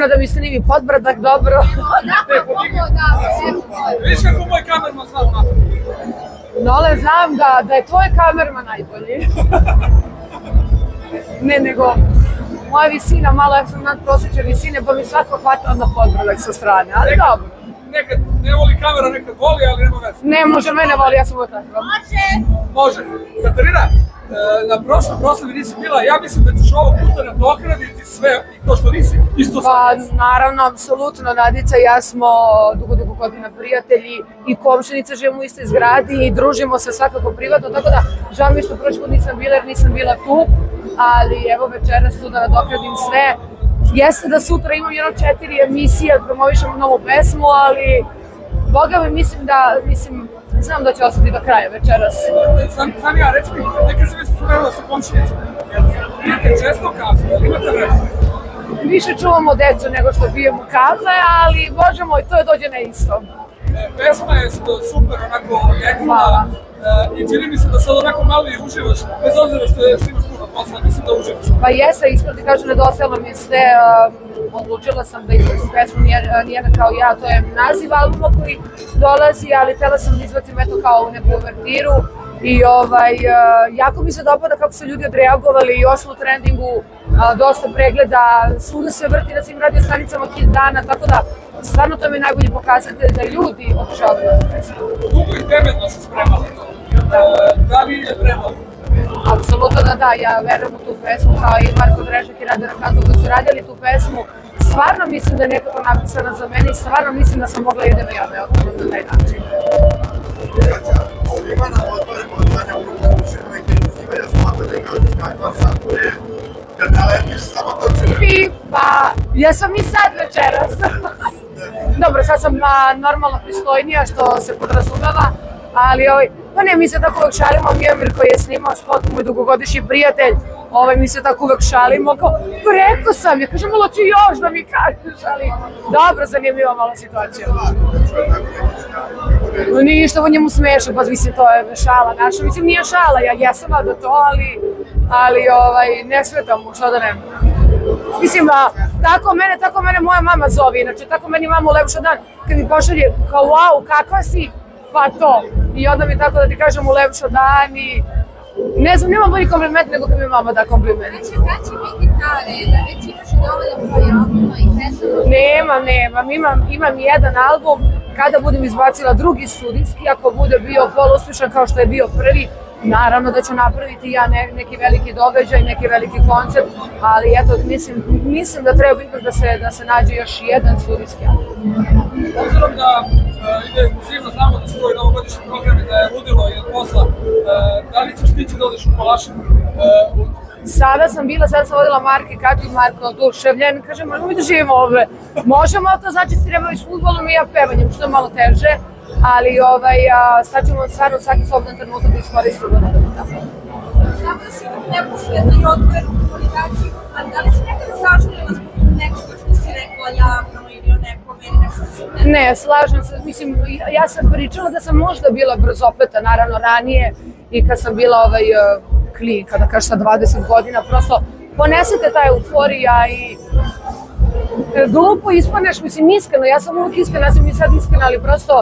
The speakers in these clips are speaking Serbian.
spremna da mi snimi podbradak dobro. Da, da, evo. Viš kako moj kamerman zna. Nole, znam da, da je tvoj kamerman najbolji. ne, nego moja visina, malo ja sam nadprosječne visine, pa mi svako hvata odmah podbradak sa strane, ali dobro. Nekad ne voli kamera, nekad voli, ali nema veze. Ne može, mene voli, ja sam uvijek takva. Može. Može. Katarina, na prošlom proslavi nisi bila, ja mislim da ćeš ovog puta nadokraditi sve i to što nisi, isto Pa, sad. naravno, apsolutno, Nadica i ja smo dugo, dugo godina prijatelji i komšinice, živimo u istoj zgradi i družimo se svakako privatno, tako da žao mi što prošli put nisam bila jer nisam bila tu, ali evo večeras tu da nadokradim sve. Jeste da sutra imam jedno četiri emisije, da promovišemo novu pesmu, ali Boga mi mislim da, mislim, znam da će ostati do kraja večeras. Sam, sam ja, reci mi, neka se već spomenula sa komšinicom. Pijete često kafu, imate vremena? Više čuvamo decu nego što pijemo kafe, ali bože moj, to je dođe na isto. E, pesma je super, onako odjeknula. Hvala. E, I čini mi se da sad onako malo i uživaš, bez obzira što, je, što imaš puno posla, mislim da uživaš. Pa jeste, iskreno ti kažem, nedostajalo mi je sve, um, odlučila sam da izbacim pesmu Nije- Nijena kao ja, to je naziv albuma koji dolazi, ali htela sam da izbacim eto kao u neku uvertiru i ovaj, uh, jako mi se dopada kako su ljudi odreagovali i osmo trendingu, uh, dosta pregleda, svuda se vrti na svim radio stanicama hit dana, tako da stvarno to mi je najbolji pokazatelj da ljudi obožavaju ovu pesmu. Dugo i temeljno se spremala to. E, da li je trebalo? Apsolutno da da, ja verujem u tu pesmu kao i Marko Drežak i Radar Kazu koji su radili tu pesmu. Stvarno mislim da je nekako napisana za mene i stvarno mislim da sam mogla idem ja Beogradu na taj način. Svima nam otvore poznanja u ruku nemojte snimanja smatrate kao kakva sad ne. Kad naletiš samo to ću I pa, ja sam i sad večeras. Dobro, sad sam a, normalno pristojnija što se podrazumeva, ali ovaj, pa ne, mi se tako uvek šalimo, Mijomir koji je snimao spot, moj dugogodišnji prijatelj, ovaj, mi se tako uvek šalimo, kao, pa rekao sam, ja kažem, malo ću još da mi kažeš, ali dobro, zanimljiva malo situacija. No, ništa, on njemu smešno, pa mislim, to je šala naša, mislim, nije šala, ja jesam da to, ali, ali ovaj, ne svetam mu, što da ne. Mislim, a, tako mene, tako mene moja mama zove, inače, tako meni mama u lepša dan, kad mi pošalje, kao, wow, kakva si, pa to. I onda mi tako da ti kažem u lepša dan i ne znam, nema bolji kompliment nego kad mi mama da kompliment. Znači, kad će biti ta reda? Već imaš albuma i pesama. Nemam, nemam, imam, imam jedan album, kada budem izbacila drugi studijski, ako bude bio poluspešan kao što je bio prvi, naravno da ću napraviti ja ne, neki veliki događaj, neki veliki koncert, ali eto, mislim, mislim da treba ipak da se, da se nađe još jedan studijski album. Obzirom da ide zima, znamo da su tvoji novogodišnji programi, da je ludilo i od posla, uh, da li ćeš stići da odeš u Kolašin? Uh, Sada sam bila, sada sam vodila Marke, kako je Marko oduševljen, kaže, možemo mi da živimo ovde. Možemo, ali to znači treba ići futbolom i ja pevanjem, što je malo teže, ali ovaj, a, sad ćemo stvarno svaki slobodan trenutak da iskoristimo da radimo tako. Znam da si neposredna i otvorena u komunikaciji, ali da li si nekada zaželjela rekla javno ili o nekome ili nešto što ne... Slažem se, mislim, ja sam pričala da sam možda bila brzopleta, naravno ranije i kad sam bila ovaj uh, klinka, da kažem sa 20 godina, prosto ponesete ta euforija i e, glupo ispaneš, mislim, iskreno, ja sam uvijek iskrena, ja sam i sad iskrena, ali prosto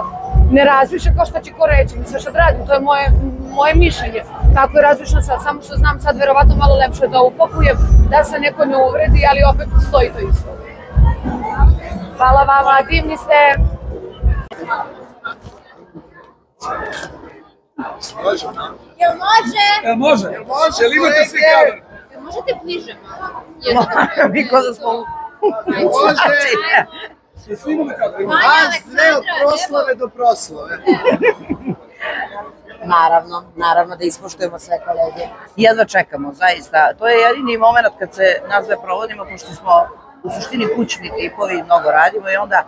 ne razmišljam kao šta će ko reći, mislim šta da radim, to je moje, moje mišljenje. Tako i razmišljam sad, samo što znam sad verovatno malo lepše da upakujem, da se neko ne uvredi, ali opet stoji to isto. Hvala vama, divni ste. Jel može? E, može? Može, jel imate svi kamer? Jel možete bliže malo? Jedno Mi ko da smo Jel svi imamo kamer? Imamo. Manja sve od proslave do proslave. Naravno, naravno da ispoštujemo sve kolege. Jedva čekamo, zaista. To je jedini moment kad se nas dve provodimo, pošto smo u suštini kućni tipovi, mnogo radimo i onda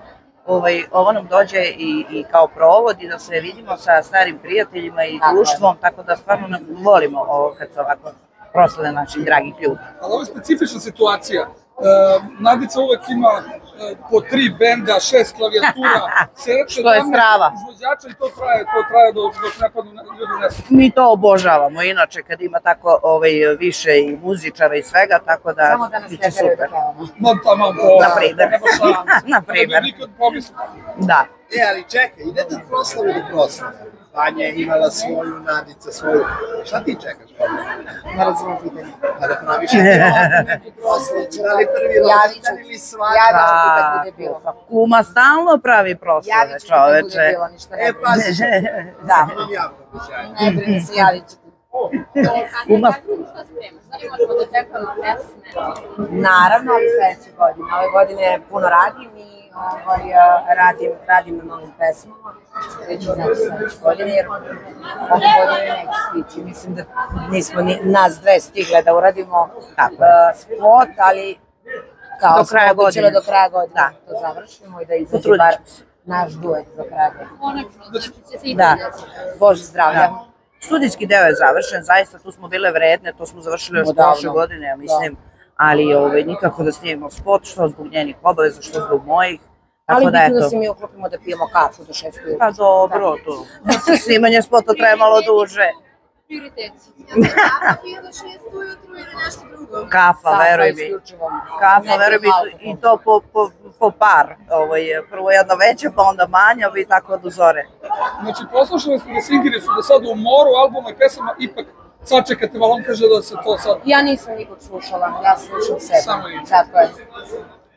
ovaj, ovo nam dođe i, i kao provod i da se vidimo sa starim prijateljima i Tako je. društvom, tako da stvarno nam volimo ovo kad se ovako proslave naših dragih ljudi. Ali ovo je specifična situacija. E, Nadica uvek ima e, po tri benda, šest klavijatura, sedam, Što je 17 strava. izvođača i to traje, to traje dok, dok ne padnu ne- ljudi ne Mi to obožavamo, inače kad ima tako ovaj, više i muzičara i svega, tako da Samo da nas biće da super. Mam tamo, Na primer. Na primer. Nikad pomislim. Da. E, ali čekaj, idete od proslave do proslave. Vanja je imala svoju, Nadica svoju. Šta ti čekaš? Ne razumem pitanje. Pa da praviš neku proslavu, da li prvi rođendan ili ću ti kad bude bilo. Pa, kuma stalno pravi proslave, Javit ću ti kad bude čoveče. bilo, ništa ne E, brini. pazi, Da, ne brini se, javit ću. Kuma, Šta spremaš? Da li možemo da čekamo pesme? Naravno, ali sledeće godine. Ove godine puno radim i ovaj, radim, radim na novim pesmama. Već znači sledeće godine, jer ove godine neće stići. Mislim da nismo ni, nas dve stigle da uradimo Tako uh, spot, ali kao Do kraja godine. do kraja godine Da. to završimo i da izađe bar naš duet do kraja godine. Konačno, znači će se i Da. da. Bože zdravlja. Da. Studijski deo je završen, zaista tu smo bile vredne, to smo završili još prošle godine, ja mislim, ali ovaj, nikako da snimimo spot, što zbog njenih obaveza, što zbog mojih. Tako Ali da bitno da eto. se mi uklopimo da pijemo kafu do šestu ujutru. Pa dobro, to. Snimanje spota traje malo duže. Prioritet. Ja sam kafa pila do šest ujutru ili nešto drugo. Kafa, Kafa veruj mi. Kafa, veruj mi, i to po, po, po par. Ovaj, prvo jedna veća, pa onda manja, i tako do zore. Znači, poslušali smo da singeri su do sada u moru albuma i pesama, ipak sačekate, malo on kaže da se to sad... Ja nisam nikog slušala, ja slušam sebe. Samo vi. Tako je.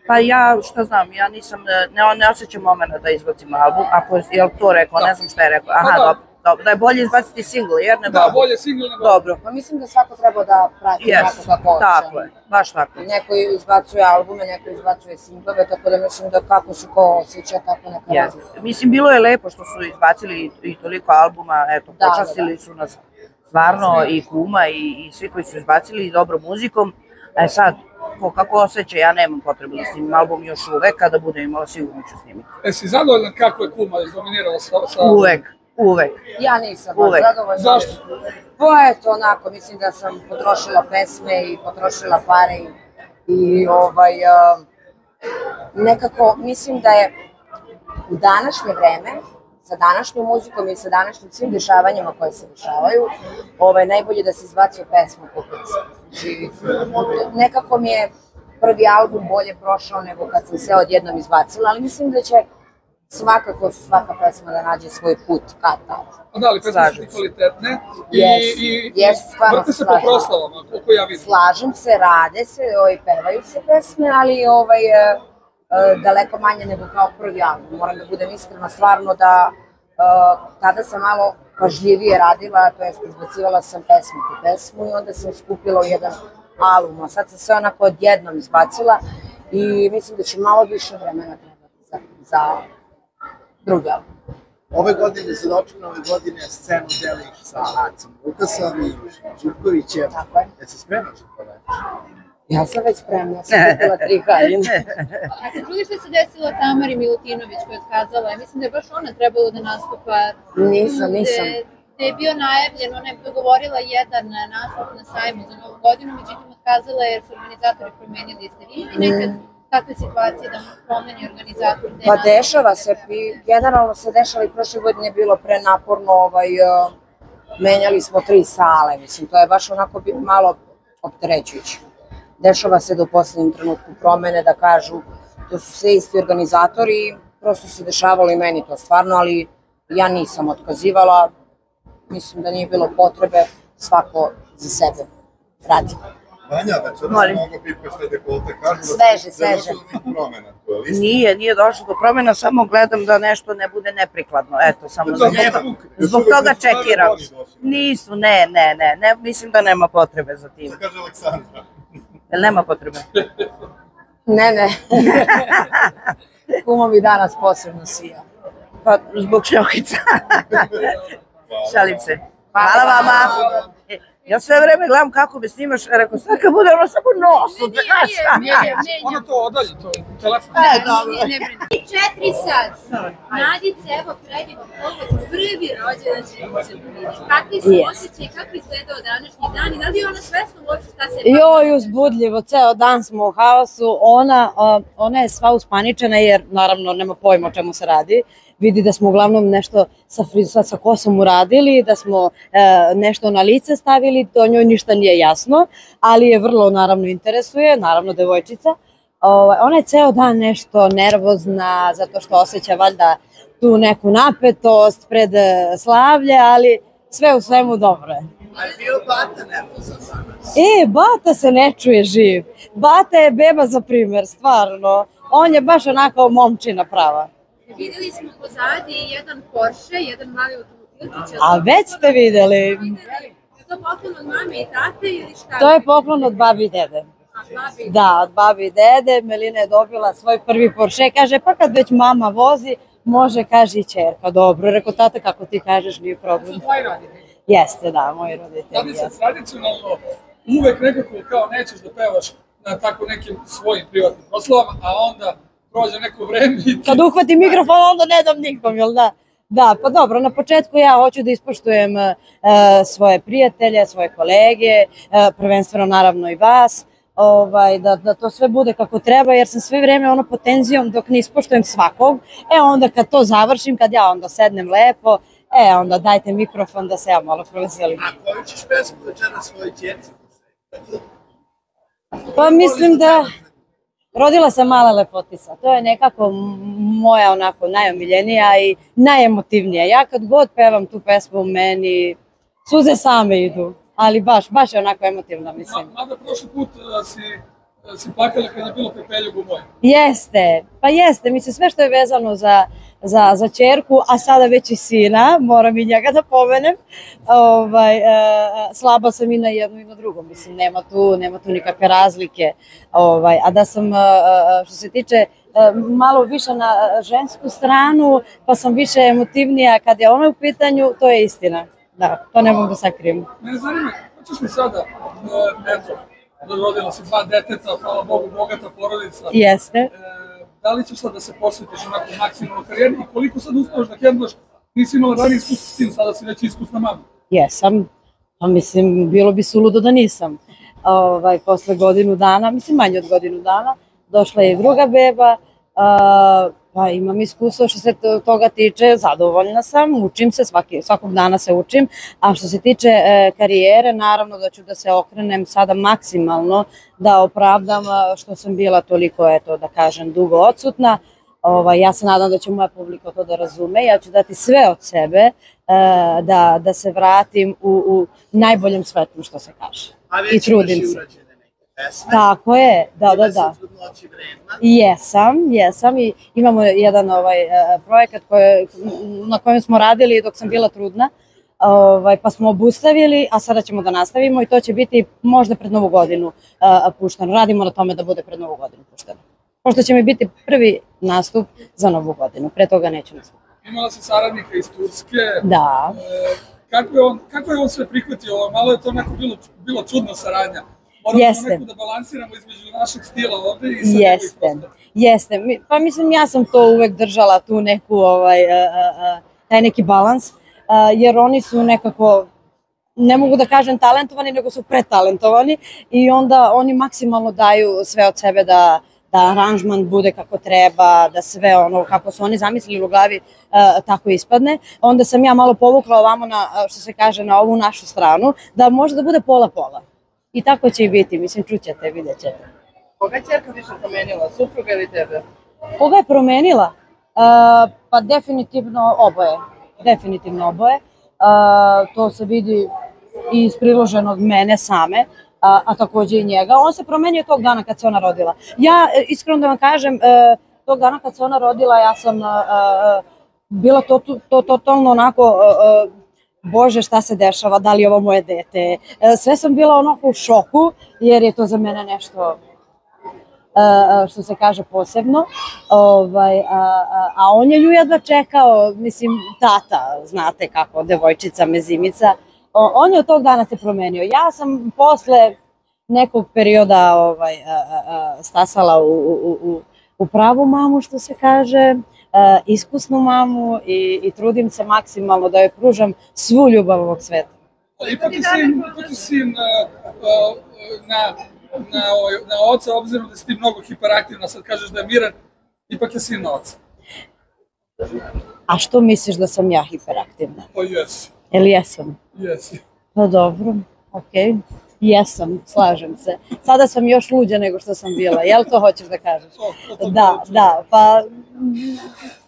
Pa ja, šta znam, ja nisam, e, ne, ne osjećam momena da izbacim album, ako je, to rekao, ne znam šta je rekao, aha, Pa da. dobro, dobro, da je bolje izbaciti single, jer ne Da, bolje single nego... Dobro, Pa mislim da svako treba da prati yes. kako hoće. tako je, baš tako. Neko izbacuje albume, neko izbacuje singlove, tako da mislim da kako se ko osjeća, tako neka Yes. razlika. Mislim, bilo je lepo što su izbacili i, toliko albuma, eto, Da, počastili su nas stvarno i kuma i, i svi koji su izbacili i dobro muzikom. E sad, ko kako osjeća, ja nemam potrebu da snimim album još uvek, kada budem imala sigurno ću snimiti. E, si zadovoljna kako je Kuma izdominirala sa... sa... Uvek, uvek. Ja nisam Uvek. zadovoljna. Zašto? Pa eto, onako, mislim da sam potrošila pesme i potrošila pare i, i ovaj, uh, nekako mislim da je u današnje vreme, sa današnjom muzikom i sa današnjim svim dešavanjima koje se dešavaju, ovaj, najbolje da se pesma po pesmu. Znači, nekako mi je prvi album bolje prošao nego kad sam se odjednom izbacila, ali mislim da će svakako svaka pesma da nađe svoj put kad tad. A da, ali pesme su kvalitetne i, Jesu, i, jesu, stvarno vrte se po proslavama, koliko ja vidim. Slažem se, rade se, ovaj, pevaju se pesme, ali ovaj, e, e, daleko manje nego kao prvi album. Moram da budem iskrena, stvarno da e, tada sam malo pažljivije radila, to jest izbacivala sam pesmu po pesmu i onda sam skupila u jedan album, a sad sam sve onako odjednom izbacila i mislim da će malo više vremena trebati za, za drugi album. Ove godine za ove godine scenu deliš sa Acom Lukasom i Živkovićem. Tako je. Jesi spremaš za to već? Ja sam već spremna, ja sam kupila tri haljine. A se čuli što se desilo Tamari Milutinović koja je otkazala? Ja mislim da je baš ona trebalo da nastupa. Nisam, nisam. Gde je bio najavljen, ona je dogovorila jedan nastup na sajmu za novu godinu, međutim otkazala jer su organizatori promenili. Jeste vi imali nekad takve situacije da promeni organizator? Pa dešava se, i generalno se dešava i prošle godine je bilo prenaporno, ovaj, uh, menjali smo tri sale, mislim, to je baš onako malo opterećujuće. Dešava se da u poslednjem trenutku promene, da kažu, to su sve isti organizatori, prosto se dešavalo i meni to stvarno, ali ja nisam otkazivala, mislim da nije bilo potrebe, svako za sebe radi. Vanja, večeras Molim. mogu pipaš te dekolte, kažu da Sveže, da sveže. došlo do nekih promena. Nije, nije došlo do promjena, samo gledam da nešto ne bude neprikladno, eto, samo Da, zbog, toga- puk. Još zbog uvek toga čekiram. Nisu, ne, ne, ne, ne, mislim da nema potrebe za tim. Šta kaže Aleksandra? Jel nema potrebe? Ne, ne. Kuma mi danas posebno sija. Pa zbog šljokica. Šalim se. Hvala vama. E, Ja sve vreme gledam kako me snimaš, rekao sad kad bude ono samo nos, od znaš. Ne, ne, ne, Ona to odalji, to je telefon. Ne, dobro. ne brini. I četiri sad. Nadice, evo predivno pogled, prvi rođendan će se vidi. Kakvi su Yes. osjećaj, kako izgledao današnji dan i da li je ona svesna uopšte šta se Joj, uzbudljivo, ceo dan smo u haosu, ona, ona je sva uspaničena jer naravno nema pojma o čemu se radi, vidi da smo uglavnom nešto sa, fri- sa, kosom uradili, da smo e, nešto na lice stavili, to njoj ništa nije jasno, ali je vrlo naravno interesuje, naravno devojčica. Ovaj, ona je ceo dan nešto nervozna zato što osjeća valjda tu neku napetost pred e, slavlje, ali sve u svemu dobro je. A je bio bata nervozan danas? E, Bata se ne čuje živ. Bata je beba za primer, stvarno. On je baš onako momčina prava. Videli smo pozadi jedan Porsche, jedan mali automobilčić. A već ste videli, Je to poklon od mame i tate ili šta? to je poklon od babi i dede. Babi. Da, od babi i dede, Melina je dobila svoj prvi Porsche, kaže pa kad već mama vozi, može, kaže i čerka. Dobro, rekao tata kako ti kažeš, nije problem. Su tvoji roditelji. Jeste, da, moji roditelji. Da li se jeste. tradicionalno uvek nekako kao nećeš da pevaš na tako nekim svojim privatnim proslavama, a onda prođe neko vreme i ti... Kad uhvatim mikrofon, onda ne dam nikom, jel da? Da, pa dobro, na početku ja hoću da ispoštujem e, svoje prijatelje, svoje kolege, e, prvenstveno naravno i vas, ovaj, da, da to sve bude kako treba, jer sam sve vreme ono pod tenzijom dok ne ispoštujem svakog. E onda kad to završim, kad ja onda sednem lepo, e onda dajte mikrofon da se ja malo proveselim. A koju ćeš pesmu večera svojoj djeci? Pa mislim da rodila sam mala lepotica. To je nekako moja onako najomiljenija i najemotivnija. Ja kad god pevam tu pesmu meni suze same idu. Ali baš, baš je onako emotivna mislim. Ma- Mada prošli put a, si, a, si plakala kada je bilo Pepeljugu moj. Jeste, pa jeste, mislim sve što je vezano za, za, za čerku, a sada već i sina, moram i njega da pomenem, ovaj, e, slaba sam i na jednu i na drugu, mislim, nema tu, nema tu nikakve razlike, ovaj, a da sam, e, e, što se tiče e, malo više na žensku stranu, pa sam više emotivnija kad je ona u pitanju, to je istina, da, to ne mogu da sakrijem. Mene zanima, hoćeš li sada, eto, rodila si dva deteta, hvala Bogu, bogata porodica. Jeste. E, da li ćeš sad da se posvetiš onako maksimalno karijeri i koliko sad uspeš da hendlaš, nisi imala ranije iskustva s tim, sada si već iskusna mama. Jesam, pa mislim, bilo bi suludo da nisam. Ovaj, posle godinu dana, mislim manje od godinu dana, došla je druga beba, a, pa imam iskustvo što se to- toga tiče, zadovoljna sam, učim se, svaki, svakog dana se učim, a što se tiče e, karijere, naravno da ću da se okrenem sada maksimalno, da opravdam što sam bila toliko, eto, da kažem, dugo odsutna, Ovaj, ja se nadam da će moja publika to da razume. Ja ću dati sve od sebe e, da, da se vratim u, u najboljem svetlu, što se kaže. A I trudim se. urađene neke pesme. Tako je, da, da, da. Jesam, jesam i imamo jedan ovaj e, projekat koje, na kojem smo radili dok sam bila trudna. Ovaj, pa smo obustavili, a sada ćemo da nastavimo i to će biti možda pred Novu godinu a, pušteno. Radimo na tome da bude pred Novu godinu pušteno. Pošto će mi biti prvi nastup za Novu godinu, pre toga neću nastupiti. Imala si saradnika iz Turske. Da. E, kako, je on, kako je on sve prihvatio? Ovo, Malo je to onako bilo, bilo čudna saradnja. Moramo Jeste. nekako da balansiramo između našeg stila ovde i sa Jeste, jeste. Pa mislim ja sam to uvek držala tu neku ovaj a, a, taj neki balans a, jer oni su nekako ne mogu da kažem talentovani, nego su pretalentovani i onda oni maksimalno daju sve od sebe da da aranžman bude kako treba, da sve ono kako su oni zamislili u glavi a, tako ispadne. Onda sam ja malo povukla ovamo na, što se kaže, na ovu našu stranu, da može da bude pola-pola. I tako će i biti, mislim, čućete, vidjet ćete. Koga je čerka više promenila, supruga ili tebe? Koga je promenila? Uh, pa definitivno oboje. Definitivno oboje. Uh, to se vidi i iz priloženog mene same, a, a takođe i njega. On se promenio tog dana kad se ona rodila. Ja, e, iskreno da vam kažem, e, tog dana kad se ona rodila, ja sam e, e, bila to, to, to totalno onako, e, e, bože šta se dešava, da li je ovo moje dete. E, Sve sam bila onako u šoku, jer je to za mene nešto a, što se kaže posebno, ovaj, a, a, on je nju jedva čekao, mislim, tata, znate kako, devojčica, mezimica, on je od tog dana se promenio. Ja sam posle nekog perioda ovaj, a, a, stasala u, u, u, u pravu mamu, što se kaže, iskusnu mamu i, i trudim se maksimalno da joj pružam svu ljubav ovog sveta. Ali ipak je sin, ipak je sin uh, na, na, ovaj, na oca, obzirom da si ti mnogo hiperaktivna, sad kažeš da je miran, ipak je sin na oca. A što misliš da sam ja hiperaktivna? O, jesi, Ili jesam? jesi. Pa dobro, okej. Jesam, slažem se. Sada sam još luđa nego što sam bila, jel to hoćeš da kažeš? To, to, Da, da, pa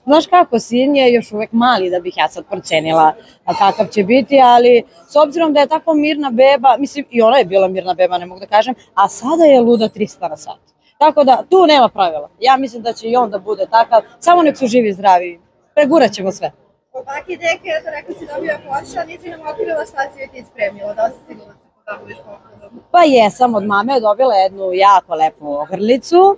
znaš kako, sin je još uvek mali da bih ja sad procenila a kakav će biti, ali s obzirom da je tako mirna beba, mislim i ona je bila mirna beba, ne mogu da kažem, a sada je luda 300 na sat. Tako da tu nema pravila. Ja mislim da će i on da bude takav, samo nek su živi i zdravi. Pregurat ćemo sve. Po baki deke, eto rekao si dobio koša, nisi nam otkrila šta si joj ti spremila, da li se? Pa jesam, od mame dobila jednu jako lepu ogrlicu uh,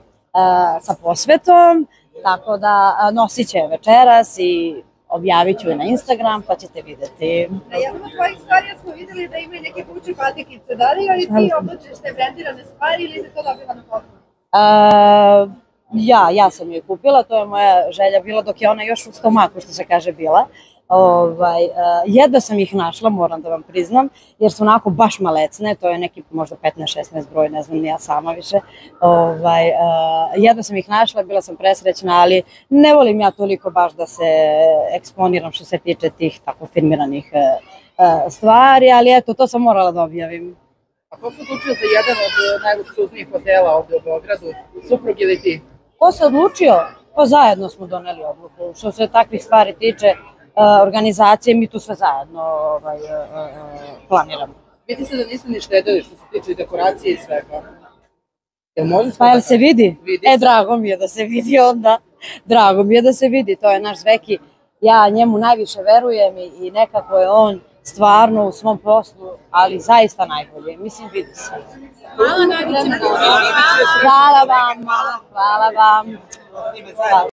sa posvetom, tako da uh, nosit će je večeras i objavit ću je na Instagram, pa ćete videti. Na jednom od tvojih storija smo videli da imaju neke kuće patikice, da li joj ti oblačiš te brendirane stvari ili si to dobila na poklon? Uh, ja, ja sam joj kupila, to je moja želja bila dok je ona još u stomaku, što se kaže, bila. Ovaj, uh, jedva sam ih našla, moram da vam priznam, jer su onako baš malecne, to je neki možda 15-16 broj, ne znam ja sama više. Ovaj, uh, jedva sam ih našla, bila sam presrećna, ali ne volim ja toliko baš da se eksponiram što se tiče tih tako firmiranih uh, uh, stvari, ali eto, to sam morala da objavim. A ko se odlučio za jedan od najluksuznijih hotela ovde u Beogradu? Suprug ili ti? Ko se odlučio? Pa zajedno smo doneli odluku. Što se takvih stvari tiče, e, organizacije, mi tu sve zajedno ovaj, e, e, planiramo. Vidi se da niste ni štedili što se tiče dekoracije i svega. Jel možeš Pa jel da se vidi? Vidi E, drago mi je da se vidi onda. Drago mi je da se vidi, to je naš Zveki. Ja njemu najviše verujem i, i nekako je on stvarno u svom poslu, ali zaista najbolje. Mislim, vidi se. Hvala najvećim Hvala vam, hvala vam. Hvala.